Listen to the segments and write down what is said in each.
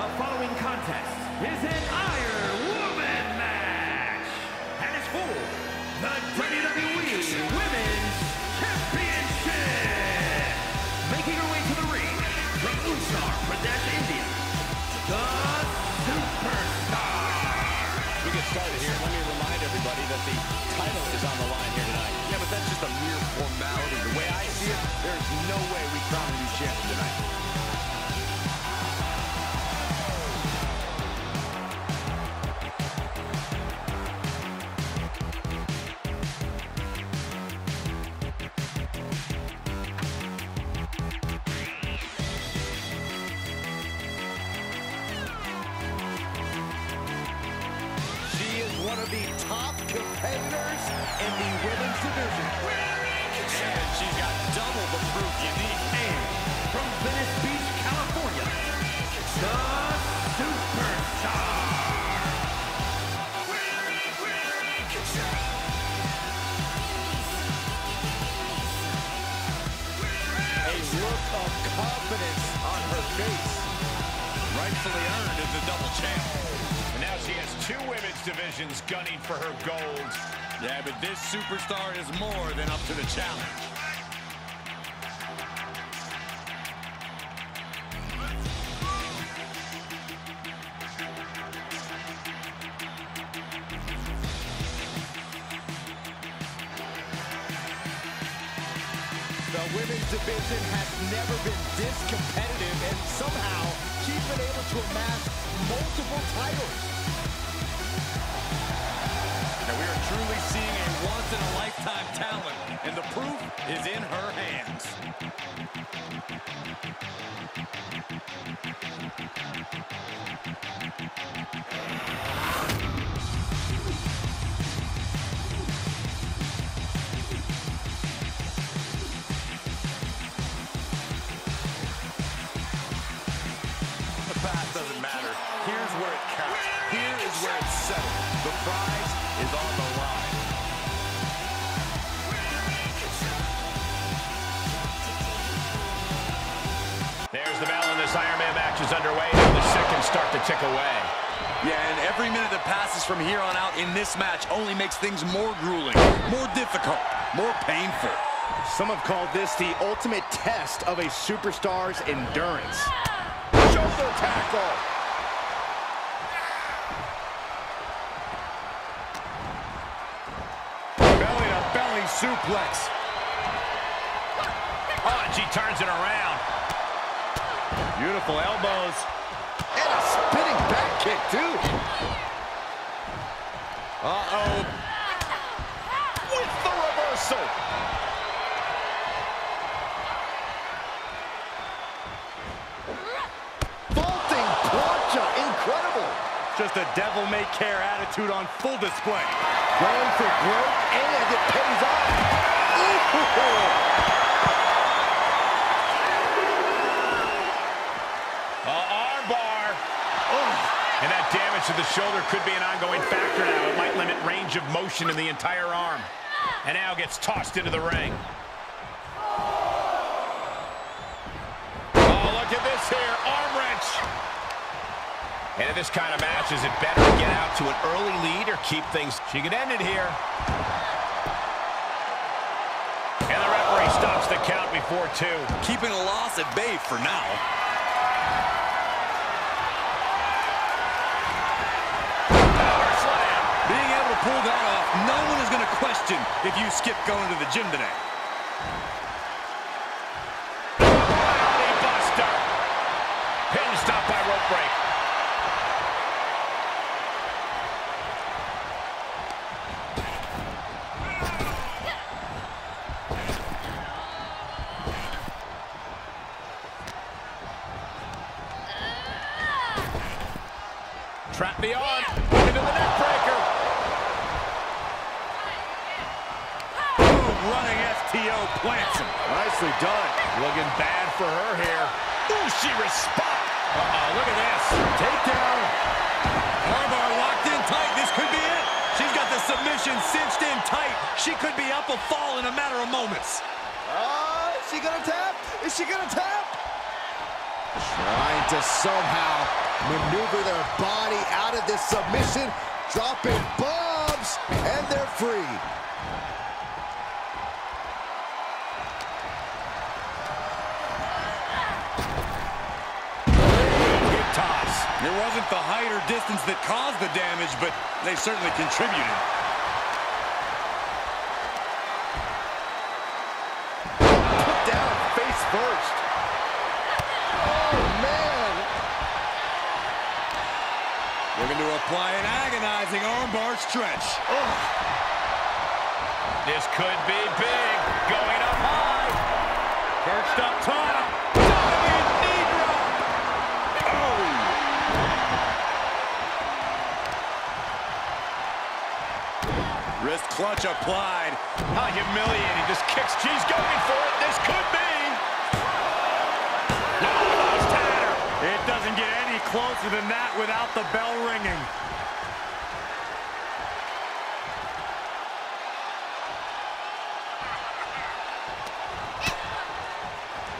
The following contest is an Iron Woman match. And it's for the WWE Women's Championship. Making her way to the ring from Uttar Pradesh, India, the Superstar. We get started here. Let me remind everybody that the title is on the line here tonight. Yeah, but that's just a mere formality. The way I see it, there's no way we crown a new champion tonight. Competitors in the women's division. And she's got double the proof you need. And from Venice Beach, California, the Superstar. A look of confidence on her face. Rightfully earned as the double champ. Two women's divisions gunning for her gold. Yeah, but this superstar is more than up to the challenge. The women's division has never been this competitive, and somehow she's been able to amass multiple titles. Once-in-a-lifetime talent, and the proof is in her hands. The past doesn't matter. Here's where it counts. Here is where it's settled. The prize is on the line. Match is underway. Now the seconds start to tick away. Yeah, and every minute that passes from here on out in this match only makes things more grueling, more difficult, more painful. Some have called this the ultimate test of a superstar's endurance. Shoulder tackle. Belly-to-belly suplex. Oh, and she turns it around. Beautiful elbows. And a spinning back kick, too. Uh-oh. With the reversal. Vaulting plancha. Incredible. Just a devil-may-care attitude on full display. Going for broke, and it pays off. Ooh. Damage to the shoulder could be an ongoing factor now. It might limit range of motion in the entire arm. And now gets tossed into the ring. Oh, look at this here. Arm wrench. And in this kind of match, is it better to get out to an early lead or keep things? She could end it here. And the referee stops the count before two. Keeping a loss at bay for now. Pull that off, no one is going to question if you skip going to the gym today. Body buster. Pin stop by rope break. Trap the arm. Into the neck breaker. Boom, running STO plants him. Nicely done. Looking bad for her here. Ooh, she responds. Uh-oh, look at this. Takedown. Armbar locked in tight. This could be it. She's got the submission cinched in tight. She could be up a fall in a matter of moments. Uh, is she gonna tap? Is she gonna tap? Trying to somehow maneuver their body out of this submission, dropping bombs, and they're free. toss. It wasn't the height or distance that caused the damage, but they certainly contributed. First. Oh, man. Looking to apply an agonizing armbar stretch. Oh. This could be big. Going up high. Perched up top. Diving knee drop. Oh. Wrist clutch applied. How humiliating. Just kicks. She's going for it. This could be. It doesn't get any closer than that without the bell ringing.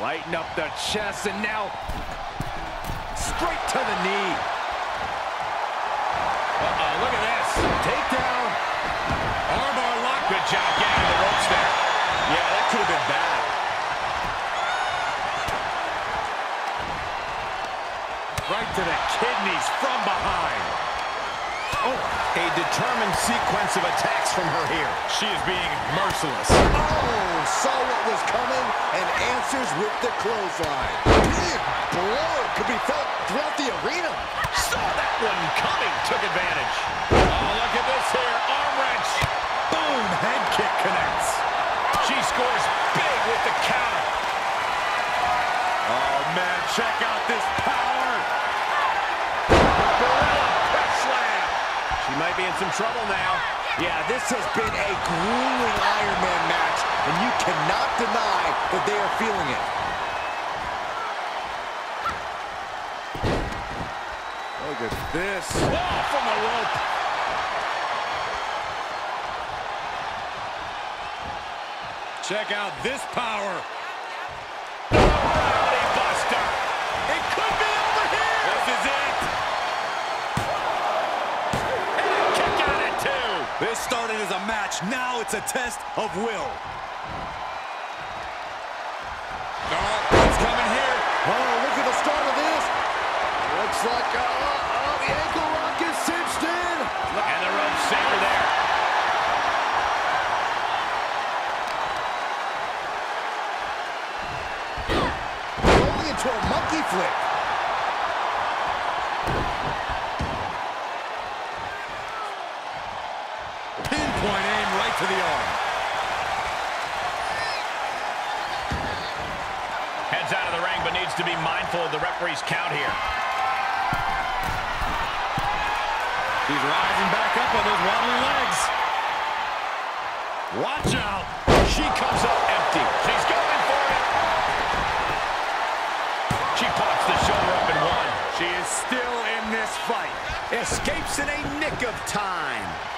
Lighten up the chest, and now straight to the knee. Uh-oh, look at this. Takedown. Armbar lock. Good job getting the ropes there. Yeah, that could have been bad. To the kidneys from behind. Oh, a determined sequence of attacks from her here. She is being merciless. Oh, saw what was coming and answers with the clothesline. Big blow could be felt throughout the arena. Saw that one coming. Took advantage. Oh, look at this here. Arm wrench. Boom, head kick connects. She scores big with the counter. Oh, man, check out this power. Might be in some trouble now. Yeah, this has been a grueling Iron Man match, and you cannot deny that they are feeling it. Look at this. Oh, from the rope. Check out this power. This started as a match. Now it's a test of will. Oh, what's coming here? Oh, look at the start of this. Looks like, uh, oh, the ankle lock is cinched in. And the rope saver there. Rolling into a monkey flip. Referee's count here. He's rising back up on those wobbly legs. Watch out. She comes up empty. She's going for it. She pops the shoulder up and one. She is still in this fight. Escapes in a nick of time.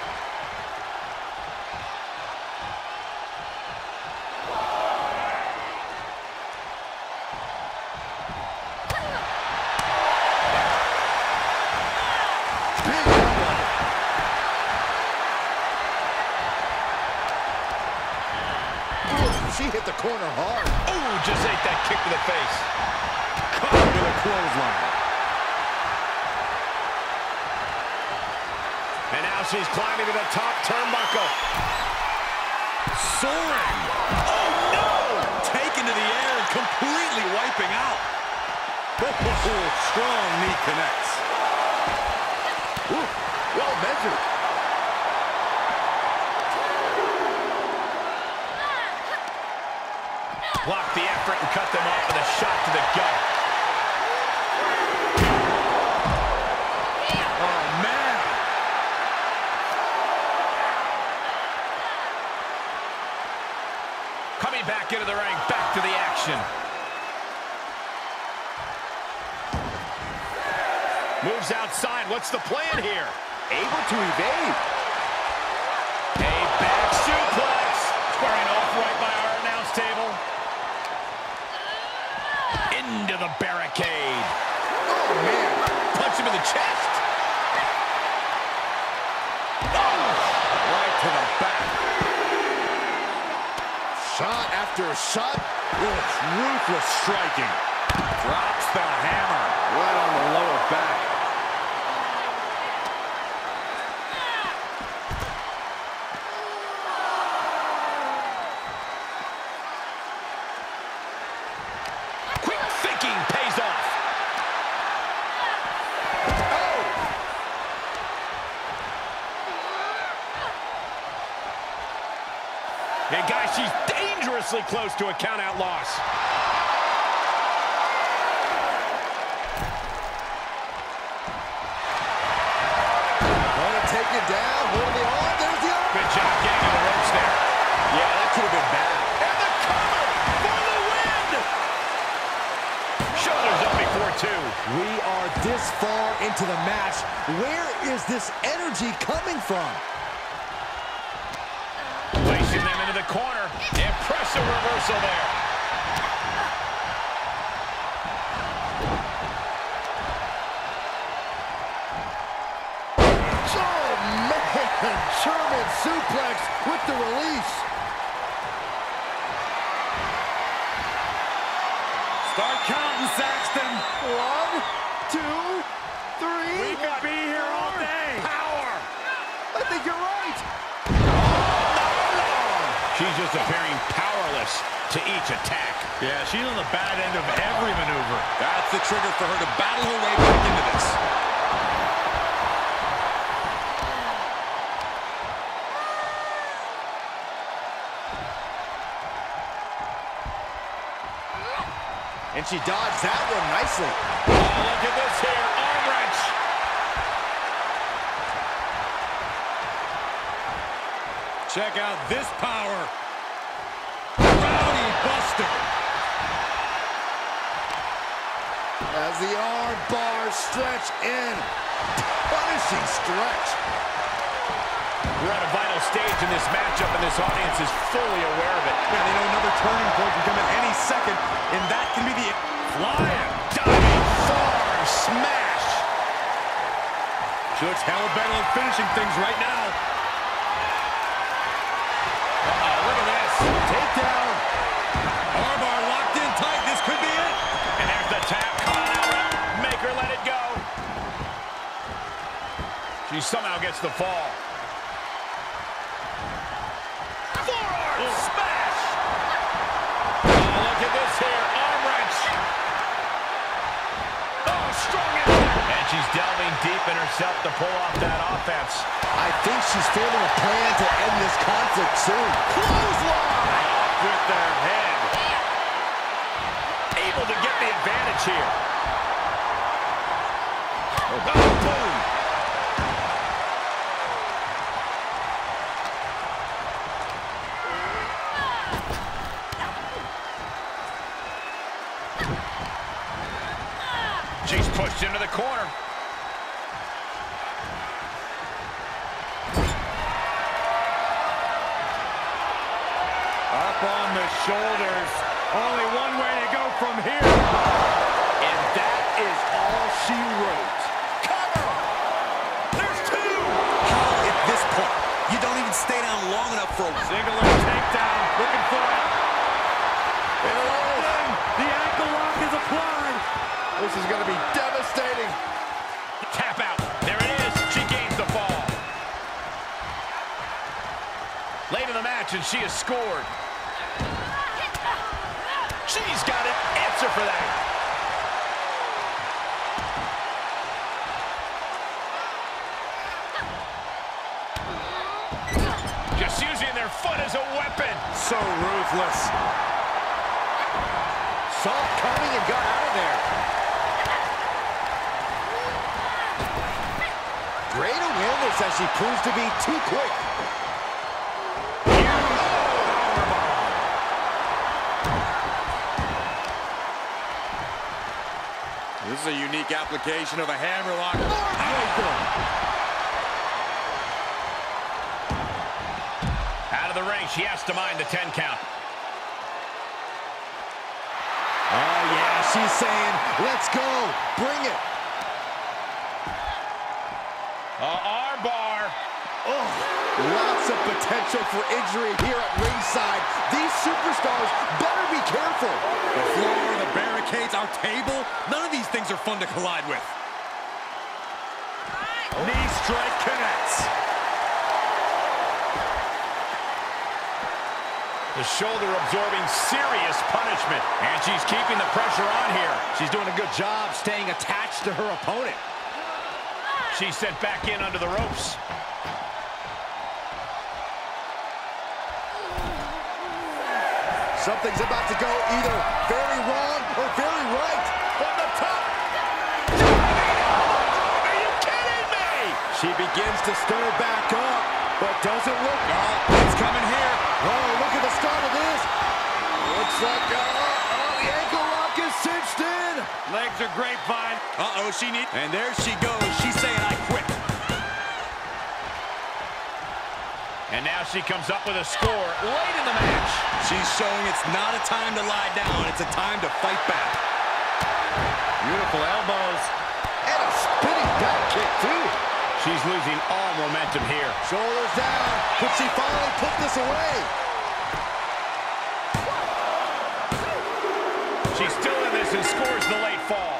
Hit the corner hard. Ooh, just ate that kick to the face. Caught with a clothesline. And now she's climbing to the top turnbuckle. Soaring. Oh, no! Taken to the air and completely wiping out. Oh, strong knee connects. Ooh, well measured. Block the effort and cut them off with a shot to the gut. Oh, man. Coming back into the ring, back to the action. Moves outside. What's the plan here? Able to evade. Into the barricade. Oh, man. Punch him in the chest. Oh, right to the back. Shot after shot. Ugh, ruthless striking. Drops the hammer right on the lower back. And guys, she's dangerously close to a count-out loss. Want to take it down. Hold the arm. There's the arm. Good job getting to the ropes there. Yeah, that could have been bad. And the cover for the win! Shoulders up before two. We are this far into the match. Where is this energy coming from? Reversal there. Oh, man. German suplex with the release. Start counting, Saxton. One, two, three. We could be here all day. Power. I think you're right. She's just appearing powerless to each attack. Yeah, she's on the bad end of every maneuver. That's the trigger for her to battle her way back into this. And she dodged that one nicely. Oh, look at this here. Arm wrench. Check out this power. Rowdy As the arm bars stretch in. Punishing stretch. We're at a vital stage in this matchup, and this audience is fully aware of it. Yeah, they know another turning point can come at any second, and that can be the flying. Diving forearm smash. She looks hell bent on finishing things right now. She somehow gets the fall. Forearm smash. Oh, look at this here. Arm wrench. Oh, strong impact. And she's delving deep in herself to pull off that offense. I think she's forming a plan to end this conflict soon. Clothesline. Off with their head. Able to get the advantage here. Oh, oh boom. She's pushed into the corner. Up on the shoulders. Only one way to go from here. And that is all she wrote. Cover! There's two! At this point, you don't even stay down long enough for a... Single takedown. Looking for match, and she has scored. She's got an answer for that. Just using their foot as a weapon. So ruthless. Saw it coming and got out of there. Great awareness as she proves to be too quick. This is a unique application of a hammerlock. Out of the ring, she has to mind the 10 count. Oh, yeah, she's saying, let's go, bring it. Uh, armbar. Oh, lots of potential for injury here at ringside. These superstars better be careful. The floor, the barricades, our table, none of these things are fun to collide with. Knee strike connects. The shoulder absorbing serious punishment. And she's keeping the pressure on here. She's doing a good job staying attached to her opponent. She's sent back in under the ropes. Something's about to go either very wrong or very right. From the top. Are you kidding me? She begins to stir back up, but doesn't look. Oh, it's coming here. Oh, look at the start of this. Looks like, uh, oh, the ankle lock is cinched in. Legs are grapevine. Uh-oh, she need... And there she goes. She's saying, I quit. And now she comes up with a score late in the match. She's showing it's not a time to lie down. It's a time to fight back. Beautiful elbows. And a spinning back kick, too. She's losing all momentum here. Shoulders down. Could she finally put this away? She's still in this and scores the late fall.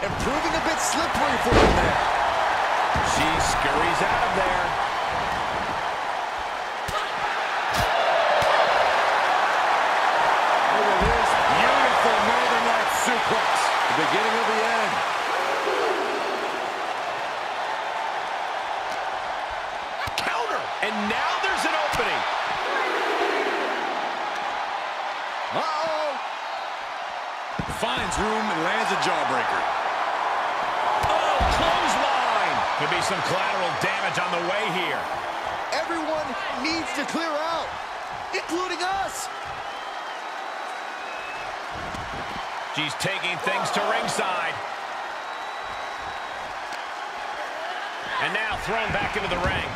And proving a bit slippery for them there. She scurries out of there. Look at this beautiful Northern Lights suplex. The beginning of the end. Counter. And now there's an opening. Uh-oh. Finds room and lands a jawbreaker. Oh, clothesline. Could be some collateral damage on the way here. Everyone needs to clear out, including us. She's taking things to ringside. And now thrown back into the ring.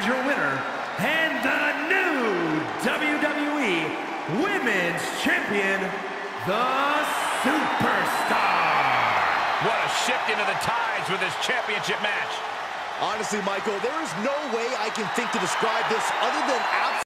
Is your winner, and the new WWE Women's Champion, the Superstar. What a shift into the tides with this championship match. Honestly, Michael, there is no way I can think to describe this other than absolutely.